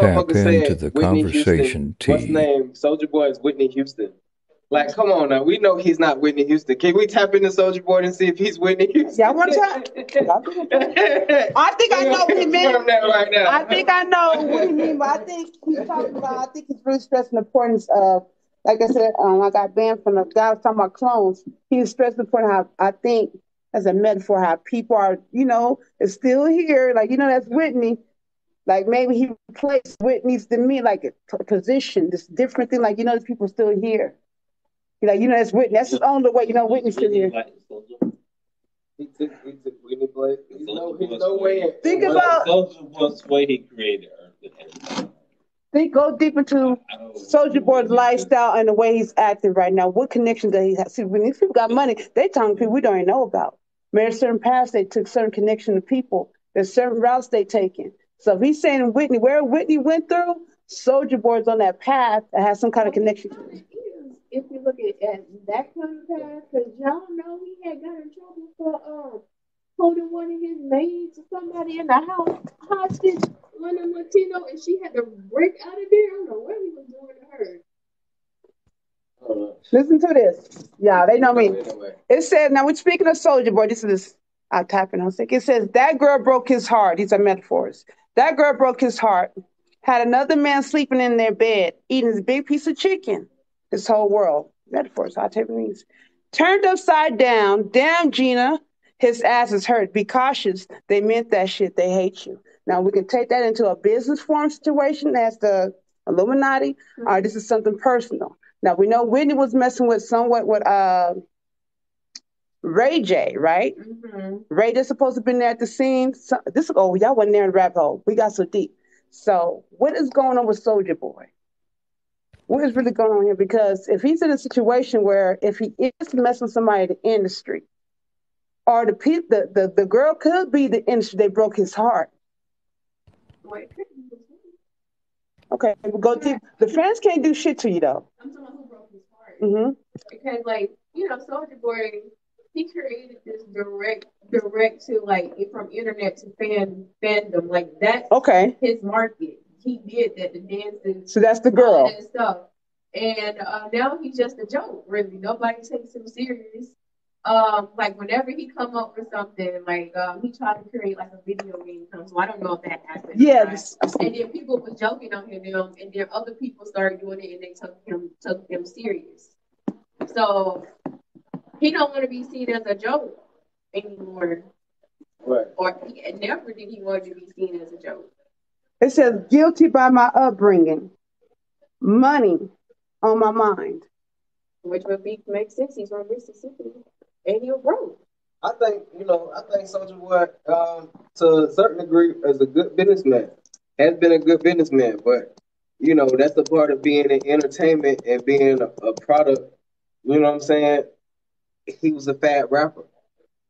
Tap into said the Whitney Houston. conversation, What's his name? Soulja Boy is Whitney Houston. Like, come on now. We know he's not Whitney Houston. Can we tap into Soulja Boy and see if he's Whitney Houston? Y'all want to try? Y'all can try. I think I know what he meant. Right now. I think I know what he mean, but I think he's talking about. I think he's really stressing the importance of, like I said, um, I got banned from the guy was talking about clones. He was stressing the point how I think as a metaphor how people are, you know, is still here. Like you know, that's Whitney. Like maybe he replaced Whitney's to me like a p- position, this different thing. Like you know, there's people still here. You know, you know that's Whitney. That's his only way. You know, Whitney's still here. He took, he took Whitney Blake. He's no, he's no way in. Think about- Soldier was the way he created Earth. Think go deep into Soulja Boy's lifestyle and the way he's acting right now. What connection does he have? See, when these people got money, they talking to people we don't even know about. There's certain paths they took, certain connection to people. There's certain routes they taken. So if he's saying Whitney, where Whitney went through, Soulja Boy's on that path that has some kind of connection. to it. If you look at, at that kind of path, because y'all know he had got in trouble for um holding one of his maids or somebody in the house hostage, one of Latino, and she had to break out of there. I don't know what he was doing to her. Listen to this. Yeah, they know me. It says, now we're speaking of Soulja Boy. This is, I'm tapping on sick. It says, that girl broke his heart. These are metaphors. That girl broke his heart. Had another man sleeping in their bed, eating his big piece of chicken. This whole world. Metaphors. I'll take it means. Turned upside down. Damn, Gina. His ass is hurt. Be cautious. They meant that shit. They hate you. Now we can take that into a business form situation as the Illuminati. Or this is something personal. Now we know Whitney was messing with somewhat with uh Ray J, right? Mm-hmm. Ray just supposed to have been there at the scene. So, this oh y'all wasn't there in the rabbit hole. We got so deep. So what is going on with Soulja Boy? What is really going on here? Because if he's in a situation where if he is messing with somebody in the industry, or the pe- the, the the girl could be the industry, they broke his heart. Wait, Okay, we go deep. The fans can't do shit to you though. I'm talking about who broke his heart. Mm-hmm. because like you know Soulja Boy he created this direct direct to like from internet to fan fandom. Like that's Okay, his market. He did that the dances so that's the girl. that stuff. And uh, now he's just a joke really. Nobody takes him serious. Um like whenever he come up with something like um he tried to create like a video game console I don't know if that happened Yeah, this- and then people were joking on him and then other people started doing it and they took him took him serious. So he don't want to be seen as a joke anymore, Right. or he, never did he want to be seen as a joke. It says guilty by my upbringing, money on my mind. Which would be make sense. He's from Mississippi, and he broke. I think you know. I think Soulja Boy, um, to a certain degree, is a good businessman. Has been a good businessman, but you know that's the part of being in entertainment and being a, a product. You know what I'm saying? He was a fad rapper,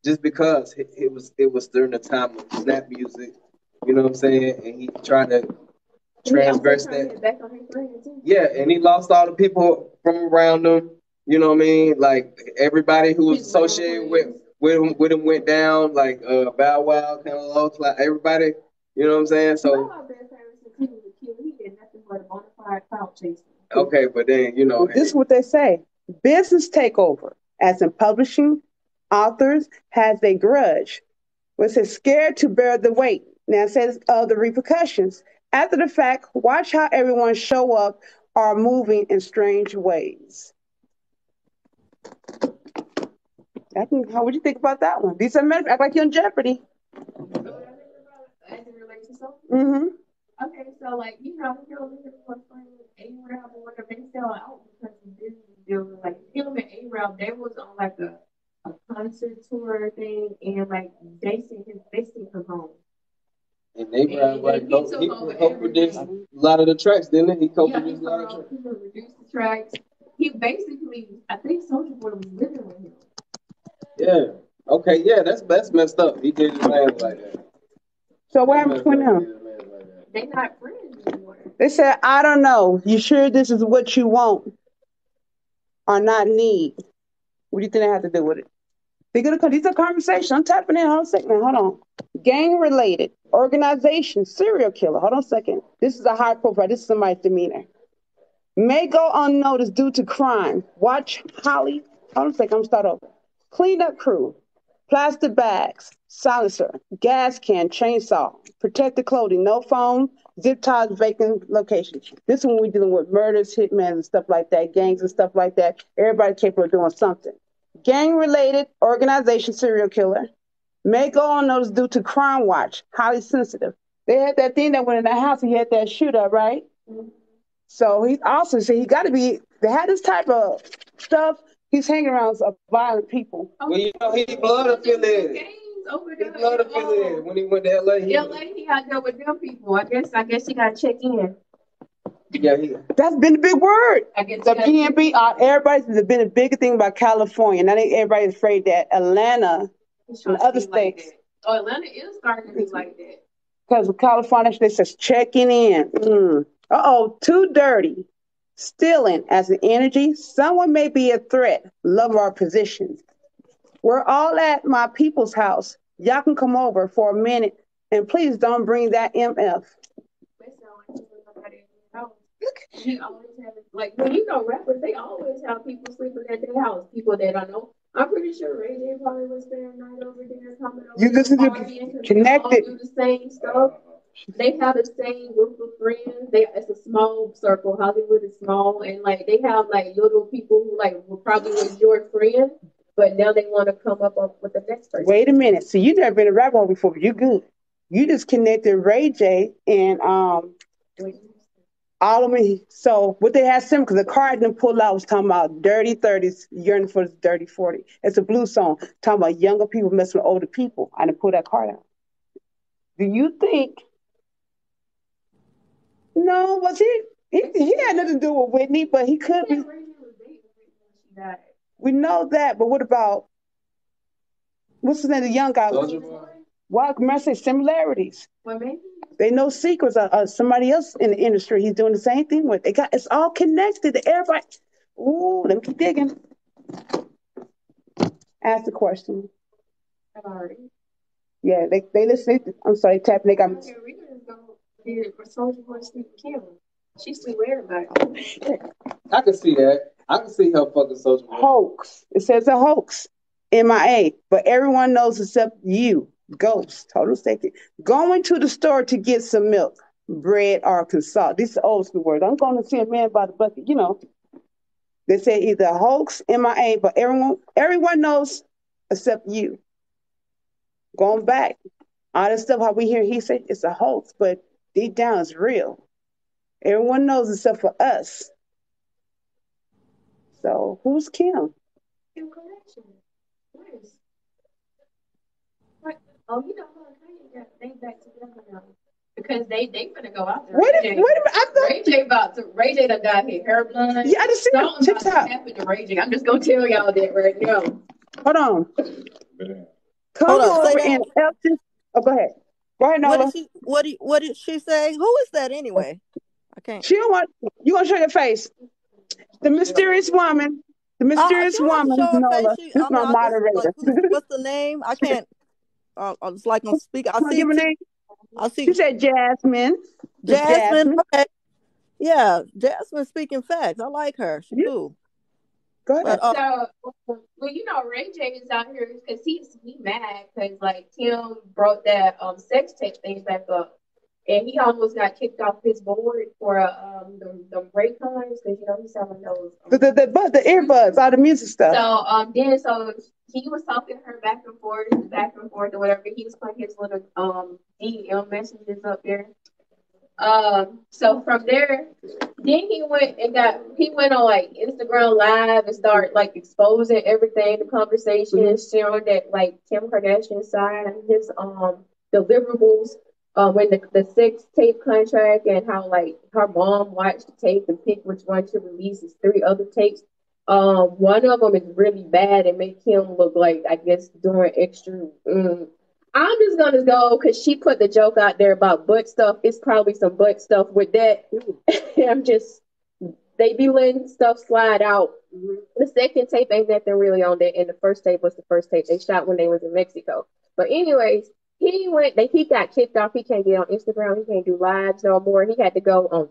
just because it, it was it was during the time of snap music. You know what I'm saying? And he tried to transgress And he also turned that. it Back on his brand too. Yeah, and he lost all the people from around him. You know what I mean? Like everybody who was associated with with him, with him went down. Like uh, Bow Wow, kind of lost. Like everybody. You know what I'm saying? So, So been famous since he was a kid. He did nothing but a crowd chaser. okay, but then you know, This is what they say. Business takeover, as in publishing, authors has a grudge. Says scared to bear the weight. Now it says uh, the repercussions. After the fact, watch how everyone show up are moving in strange ways. I can, how would you think about that one? These are men act like you're in Jeopardy. As it relates to something. Mm-hmm. Okay, so like you know, you know, this was funny. A-Rab or whatever, they sell out because of business deals. Like him and A-Rab, they was on like a, a concert tour thing, and like they sent him, they sent him home. and they And- like and co- he he co-produced a lot of the tracks, didn't he? He Yeah, co-produced a lot of took tracks. he would reduce the tracks. He basically, I think Soulja Boy was living with him. Yeah. Okay. Yeah. That's that's messed up. He did his man like that. So what That's happened messed between them? did his man like that. They not friends anymore. They said, I don't know. You sure this is what you want or not need? What do you think I have to do with it? Come. These are conversations. I'm tapping in. Hold on a second. Hold on. Gang related organization serial killer. Hold on a second. This is a high profile. This is somebody's demeanor. May go unnoticed due to crime. Watch Holly. Hold on a second. I'm start over. Cleanup crew. Plastic bags. Silencer. Gas can. Chainsaw. protective clothing. No phone. Zip ties. Vacant location. This one we're dealing with murders, hitmen, and stuff like that. Gangs and stuff like that. Everybody capable of doing something gang related organization serial killer may go unnoticed due to crime watch highly sensitive they had that thing that went in the house and he had that shooter right so he also said he got to be they had this type of stuff he's hanging around violent people Well, you know, he blood over He there. blood affiliated when he went to LA. He, LA, he out there with them people. I guess. I guess he got to check in. yeah, he, that's been the big word I guess. the he gotta- PNB, uh, everybody's been a big thing about California. Now they, everybody's afraid that Atlanta, and other be like states. Oh, Atlanta is starting to be like that. because of California, they says checking in. Mm. Uh oh, too dirty. Stealing as an energy. Someone may be a threat. Love our positions. We're all at my people's house. Y'all can come over for a minute and please don't bring that MF. They sound like he's somebody in the house. He always have like when you know rappers, they always have people sleeping at their house. People that I know. I'm pretty sure Ray J probably was spending the night over there coming over. You there listen to partying 'cause they all Connected. do the same stuff. They have the same group of friends. They it's a small circle. Hollywood is small, and like they have like little people who like were probably was your friend, but now they want to come up up with the next person. Wait a minute. So you never been a rapper hole before, but you good. You just connected Ray J and um all of me. So what they had similar because the card didn't pull out was talking about dirty thirties, yearning for the dirty forty. It's a blues song talking about younger people messing with older people. I didn't pull that card out. Do you think? No, was he? He, he had nothing to do with Whitney, but he could Yeah, be. Ray J was dating Whitney when she died. We know that, but what about what's his name? The young guy. Soulja Boy. Why can I say similarities? Well, maybe They know secrets of, of somebody else in the industry. He's doing the same thing with. They got it's all connected. Everybody. Ooh, let me keep digging. Ask the question. I've already. Yeah, they they listen. I'm sorry, tapping. They got me. Okay, we gonna go here for Soulja Boy sleep with Kim. She sleep with everybody. I can see that. I can see her fucking social. Boy. hoax. It says a hoax. MIA. But everyone knows except you. Ghost. Total second. Going to the store to get some milk, bread, or consult. These are old school words. I'm going to see a man by the bucket. You know. They say either a hoax, MIA, but everyone everyone knows except you. Going back, all this stuff how we hear he said it's a hoax, but deep down it's real. Everyone knows except for us. So who's Kim? Kim Kardashian. Nice. Oh, you know what? Kanye got they back together now because they they gonna go out there. Wait a, Ray wait J- a minute. I thought Ray J about to Ray J done got his hair blonde. yeah, I just seen Something it about to TikTok. happen to Ray J. I'm just gonna tell y'all that right now. Hold on. Come Hold on, over and help this. Oh, go ahead. Go ahead, What Nola. did she? What did? What did she say? Who is that anyway? I can't. She don't want you gonna show your face. The mysterious woman. The mysterious I, I woman, show Nola. She, This I is mean, my moderator. like, what's the name? I can't. Uh, I was like on speak. I Wanna see. give her name? I see. She said Jasmine. It's Jasmine. Okay. Yeah, Jasmine speaking facts. I like her. She Yeah. cool. Go ahead. But uh, So, well, you know, Ray J is out here because he's he mad because like Kim brought that um sex tape thing back up, and he almost got kicked off his board for uh, um the the Raycons because you know he's selling those. um, The the the, bud, the earbuds, all the music stuff. So um then so he was talking to her back and forth, back and forth or whatever. He was putting his little um DM messages up there. Um so from there, then he went and got he went on like Instagram live and started like exposing everything, the conversation, showing that like Kim Kardashian signed his um deliverables uh, when the, the sex tape contract and how like her mom watched the tape and picked which one to release. It's three other tapes. Um, one of them is really bad and make him look like I guess doing extra. Mm. I'm just gonna go because she put the joke out there about butt stuff. It's probably some butt stuff with that. I'm just they be letting stuff slide out Mhm. The second tape ain't nothing really on there, and the first tape was the first tape they shot when they was in Mexico. But anyways, he went. They he got kicked off. He can't get on Instagram. He can't do lives no more. He had to go on